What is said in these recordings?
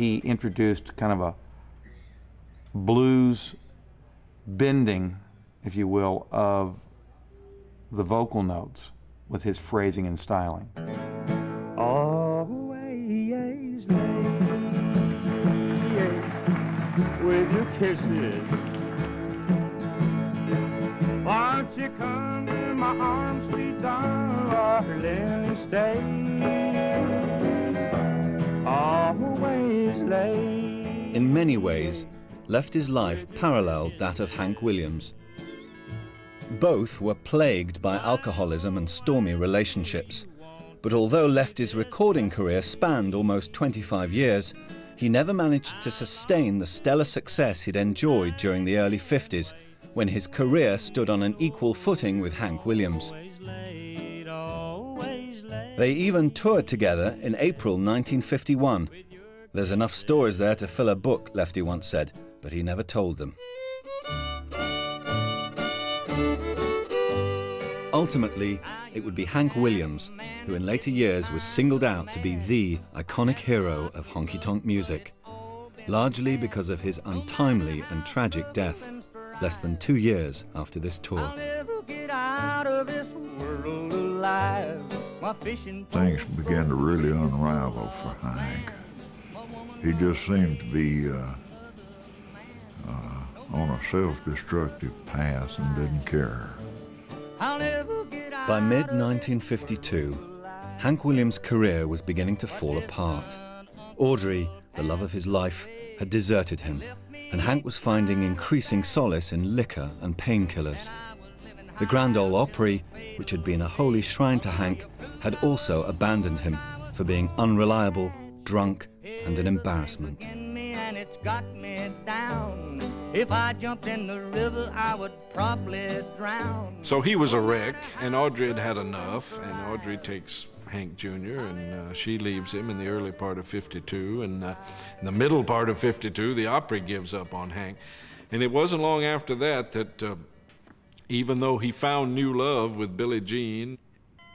he introduced kind of a blues bending, if you will, of the vocal notes with his phrasing and styling. Always with your kisses. Won't you come in my arms, sweet darling, stay? In many ways, Lefty's life paralleled that of Hank Williams. Both were plagued by alcoholism and stormy relationships. But although Lefty's recording career spanned almost 25 years, he never managed to sustain the stellar success he'd enjoyed during the early 50s when his career stood on an equal footing with Hank Williams. They even toured together in April 1951. There's enough stories there to fill a book, Lefty once said, but he never told them. Ultimately, it would be Hank Williams, who in later years was singled out to be the iconic hero of honky tonk music, largely because of his untimely and tragic death, less than two years after this tour. Things began to really unravel for Hank. He just seemed to be uh, uh, on a self-destructive path and didn't care. By mid 1952, Hank Williams' career was beginning to fall apart. Audrey, the love of his life, had deserted him, and Hank was finding increasing solace in liquor and painkillers. The Grand Ole Opry, which had been a holy shrine to Hank, had also abandoned him for being unreliable, drunk, and an embarrassment. If I jumped in the river, I would probably drown. So he was a wreck, and Audrey had had enough, and Audrey takes Hank Jr., and uh, she leaves him in the early part of 52, and uh, in the middle part of 52, the Opry gives up on Hank. And it wasn't long after that that, uh, even though he found new love with Billie Jean,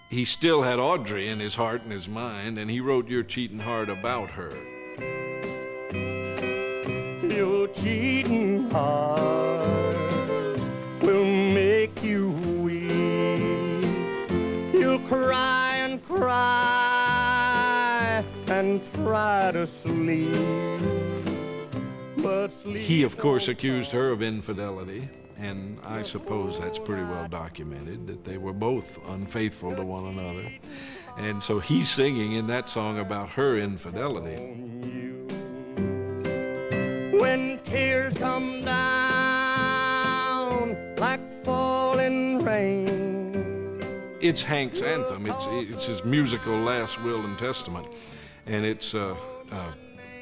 he still had Audrey in his heart and his mind, and he wrote Your Cheating Heart about her your cheating heart will make you weep. You'll cry and cry and try to sleep. But sleep he, of course, accused her of infidelity, and I suppose that's pretty well documented that they were both unfaithful to one another. And so he's singing in that song about her infidelity when tears come down like falling rain. It's Hank's anthem. It's it's his musical last will and testament, and it's. Uh, uh,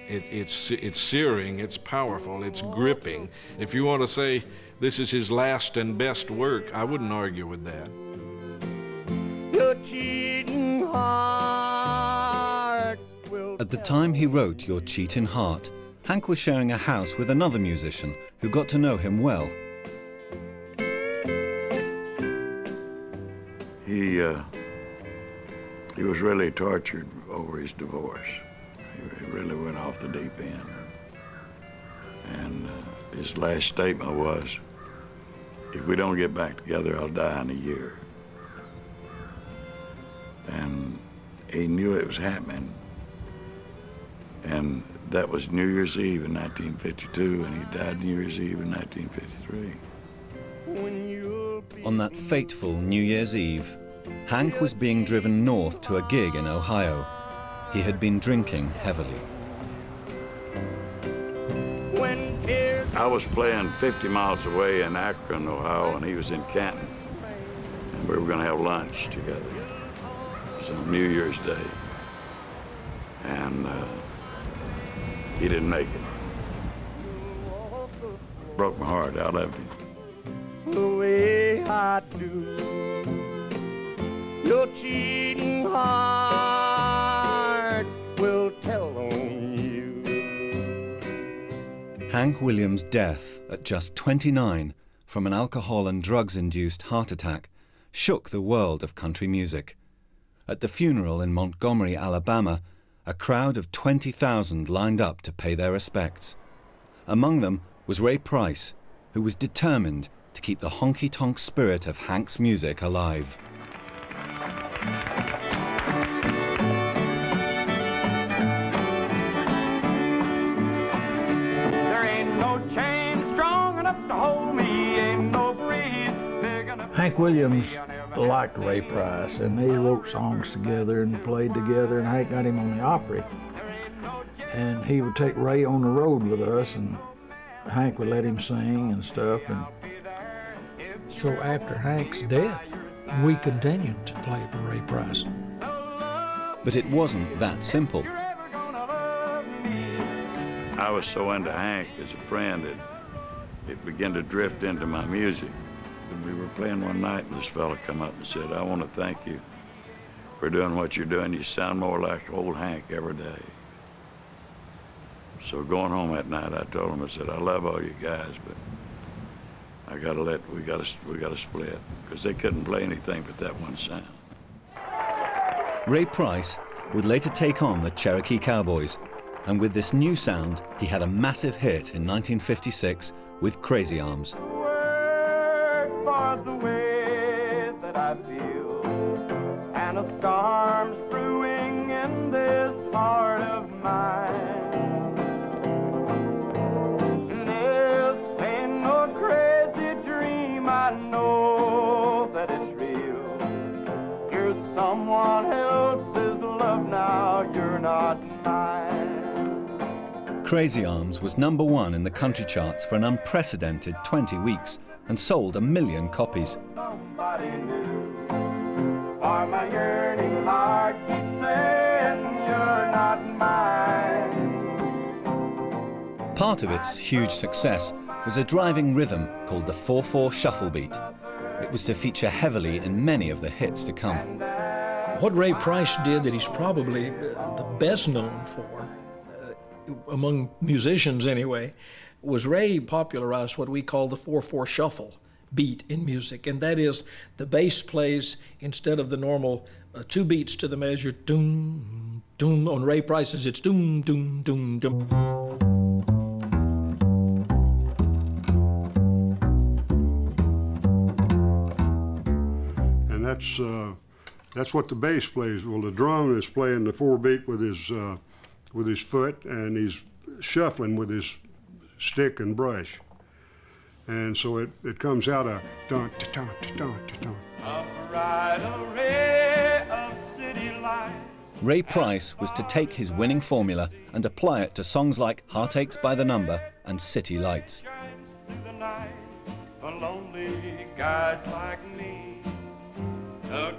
it, it's it's searing, it's powerful, it's gripping. If you want to say this is his last and best work, I wouldn't argue with that. At the time he wrote Your Cheating Heart, Hank was sharing a house with another musician who got to know him well. He, uh, he was really tortured over his divorce. He, he really went off the deep end. And his last statement was, if we don't get back together, I'll die in a year. And he knew it was happening. And that was New Year's Eve in 1952, and he died New Year's Eve in 1953. On that fateful New Year's Eve, Hank was being driven north to a gig in Ohio. He had been drinking heavily. I was playing 50 miles away in Akron, Ohio, and he was in Canton. And we were going to have lunch together. It was on New Year's Day. And uh, he didn't make it. Broke my heart. I left him. The way I do. Your cheating heart Hank Williams' death at just 29 from an alcohol and drugs induced heart attack shook the world of country music. At the funeral in Montgomery, Alabama, a crowd of 20,000 lined up to pay their respects. Among them was Ray Price, who was determined to keep the honky tonk spirit of Hank's music alive. Hank Williams liked Ray Price, and they wrote songs together and played together, and Hank got him on the Opry. And he would take Ray on the road with us, and Hank would let him sing and stuff. And so after Hank's death, we continued to play for Ray Price. But it wasn't that simple. I was so into Hank as a friend that it began to drift into my music. And we were playing one night, and this fella come up and said, "I want to thank you for doing what you're doing. You sound more like old Hank every day." So going home that night, I told him, I said, "I love all you guys, but I gotta let we gotta we gotta split because they couldn't play anything but that one sound." Ray Price would later take on the Cherokee Cowboys, and with this new sound, he had a massive hit in 1956 with Crazy Arms. Crazy Arms was number one in the country charts for an unprecedented 20 weeks and sold a million copies. somebody new. For my yearning heart keeps saying you're not mine. Part of its huge success was a driving rhythm called the 4-4 shuffle beat. It was to feature heavily in many of the hits to come. What Ray Price did that he's probably uh, the best known for, among musicians anyway, was Ray popularized what we call the 4 4 shuffle beat in music. And that is the bass plays instead of the normal uh, two beats to the measure, doom, doom. On Ray Price's, it's doom, doom, doom, doom. and that's uh, that's what the bass plays. Well, the drum is playing the four beat with his uh, with his foot, and he's shuffling with his stick and brush, and so it, it comes out a dun dun dun dun dun. A bright array of city lights. Ray Price was to take his winning formula and apply it to songs like Heartaches by the Number and City Lights. the night lonely guys like me. The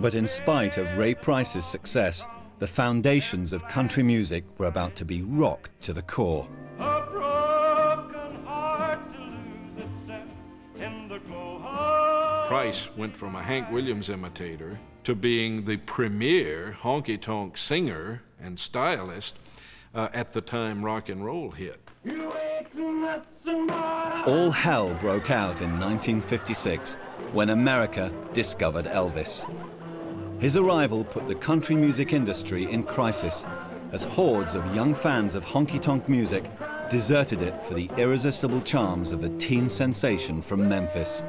But in spite of Ray Price's success, the foundations of country music were about to be rocked to the core. a broken heart to lose itself in the glow of Price went from a Hank Williams imitator to being the premier honky tonk singer and stylist uh, at the time rock and roll hit. You ain't nothing but All hell broke out in 1956 when America discovered Elvis. His arrival put the country music industry in crisis as hordes of young fans of honky tonk music deserted it for the irresistible charms of the teen sensation from Memphis.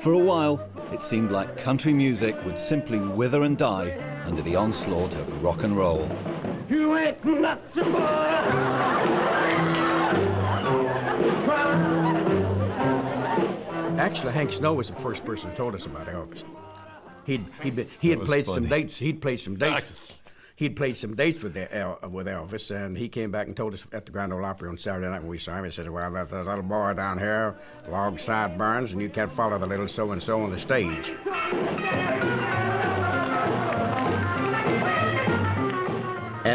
For a while, it seemed like country music would simply wither and die under the onslaught of rock and roll. You ain't nothing but Actually, Hank Snow was the first person who told us about Elvis. He'd, he'd been, he had played some dates. He'd played some dates. He'd played some dates with the, El, uh, with Elvis, and he came back and told us at the Grand Ole Opry on Saturday night when we saw him. He said, "Well, there's a little boy down here, long sideburns, and you can't follow the little so and so on the stage."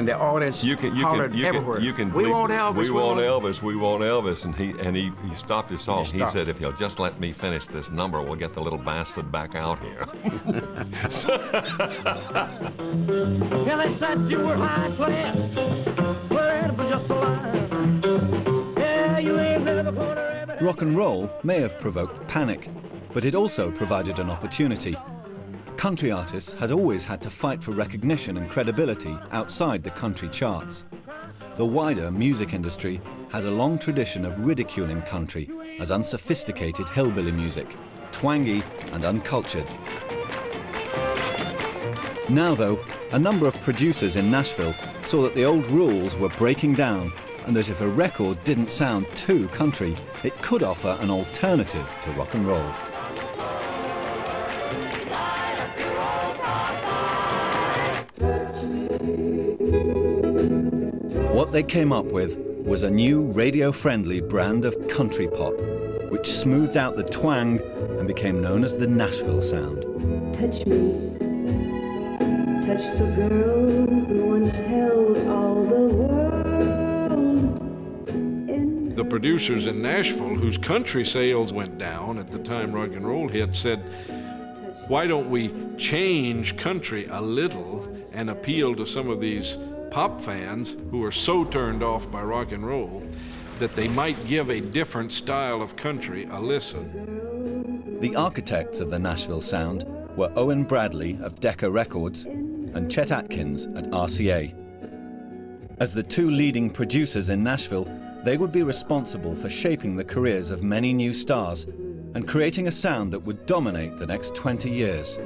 And the audience You can, you hollered can, you everywhere. can, you can. we want Elvis. We want Elvis. We want Elvis. And he, and he, he stopped his song. He He, said, "If you'll just let me finish this number, we'll get the little bastard back out here." Yeah, they said you were high class. Well, it was just a lie. Yeah, you ain't never gonna. Rock and roll may have provoked panic, but it also provided an opportunity. Country artists had always had to fight for recognition and credibility outside the country charts. The wider music industry had a long tradition of ridiculing country as unsophisticated hillbilly music, twangy and uncultured. Now, though, a number of producers in Nashville saw that the old rules were breaking down and that if a record didn't sound too country, it could offer an alternative to rock and roll. What they came up with was a new radio-friendly brand of country pop, which smoothed out the twang and became known as the Nashville sound. Touch me, touch the girl who once held all the world. The producers in Nashville, whose country sales went down at the time rock and roll hit, said, why don't we change country a little and appeal to some of these pop fans who are so turned off by rock and roll that they might give a different style of country a listen. The architects of the Nashville sound were Owen Bradley of Decca Records and Chet Atkins at RCA. As the two leading producers in Nashville, they would be responsible for shaping the careers of many new stars and creating a sound that would dominate the next 20 years.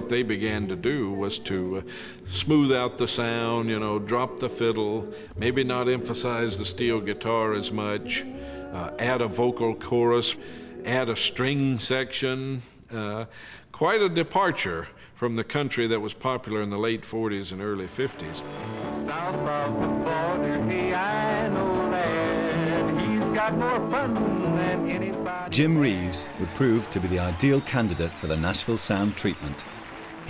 What they began to do was to uh, smooth out the sound, you know, drop the fiddle, maybe not emphasize the steel guitar as much, uh, add a vocal chorus, add a string section. Uh, quite a departure from the country that was popular in the late 40s and early 50s. South of the border, hey, I know that he's got more fun than anybody. Jim Reeves would prove to be the ideal candidate for the Nashville sound treatment.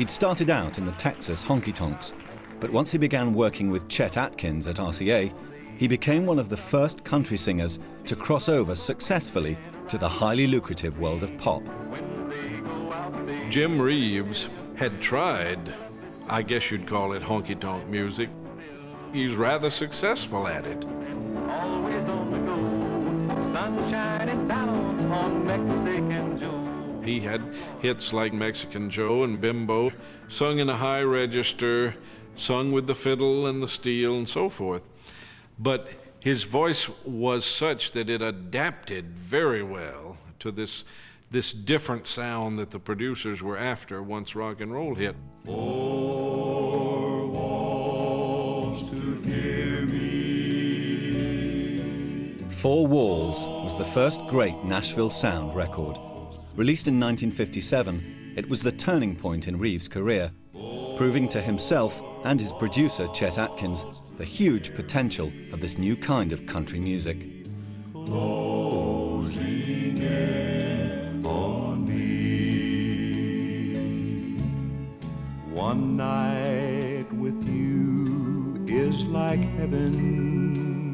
He'd started out in the Texas honky tonks, but once he began working with Chet Atkins at RCA, he became one of the first country singers to cross over successfully to the highly lucrative world of pop. Jim Reeves had tried, I guess you'd call it honky tonk music. He's rather successful at it. Always on the go, sun shining down on Mexican Joe. He had hits like Mexican Joe and Bimbo, sung in a high register, sung with the fiddle and the steel and so forth. But his voice was such that it adapted very well to this this different sound that the producers were after once rock and roll hit. Four walls to hear me. Four Walls was the first great Nashville sound record. Released in 1957, it was the turning point in Reeves' career, proving to himself and his producer Chet Atkins the huge potential of this new kind of country music. Closing in on me. One night with you is like heaven.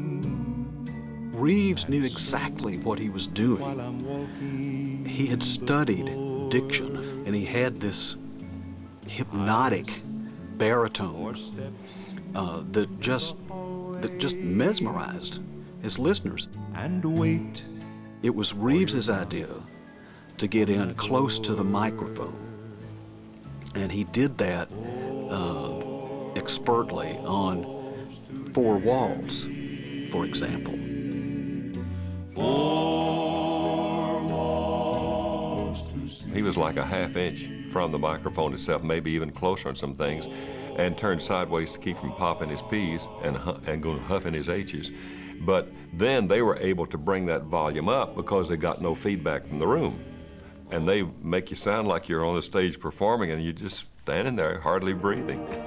Reeves knew exactly what he was doing. He had studied diction, and he had this hypnotic baritone uh, that just that just mesmerized his listeners. And wait. It was Reeves's idea to get in close to the microphone, and he did that uh, expertly on Four Walls, for example. He was like a half inch from the microphone itself, maybe even closer on some things, and turned sideways to keep from popping his P's and, and going huffing his H's. But then they were able to bring that volume up because they got no feedback from the room. And they make you sound like you're on the stage performing and you're just standing there hardly breathing.